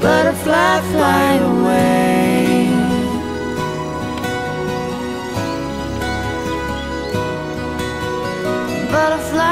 butterfly fly away. Butterfly.